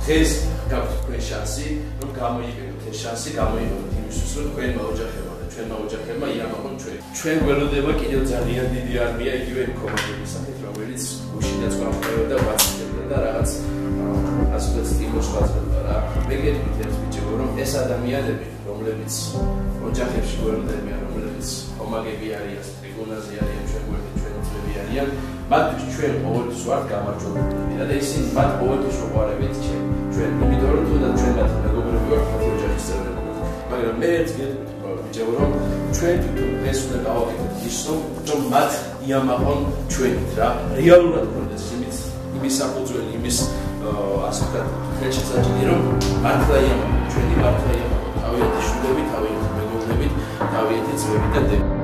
დღეს გაქვთ თქვენ შანსი, რომ გამოიყენოთ ეს შანსი, გამოიყენოთ იმისთვის, რომ თქვენმა ოჯახებმა და ჩვენმა ოჯახებმა იამაყონ ჩვენ. ჩვენ გველოდება კიდევ ძალიან დიდი არმია იგივე კომანდების სახით, რომელიც გუშინაც გამხდარებდა და ვაცდებდა და რაღაც ასეთ სტიმულს ვაძლევდა რა. მე გეტყვით ერთ ბიჭებო, რომ ეს ადამიანები, რომლებიც ოჯახებში გველოდებიან, რომლებიც ხომაგები არიან, ტრიბუნაზე არიან, ჩვენ არიან, მათთვის ჩვენ ყოველთვის ვართ გამარჯვებული. და ისინი მათ ყოველთვის უყარებით ჩვენ ჩვენ იმიტომ რომ თუნდაც ჩვენ მათ მეგობრები ვართ მათ ოჯახის წევრები მაგრამ მე ერთ ბიჭებო რომ ჩვენ თვითონ ეს უნდა გავაკეთოთ. ის რომ მათ იამაყონ ჩვენით რა. რეალურად კონდეს იმის იმის საფუძველი იმის ასე ვთქვათ ჩვენ შესაძლებელი რომ მართლა იამაყონ. ჩვენი მართლა იამაყონ. თავიანთი შვილები თავიანთი მეგობრები თავიანთი ძმები და დები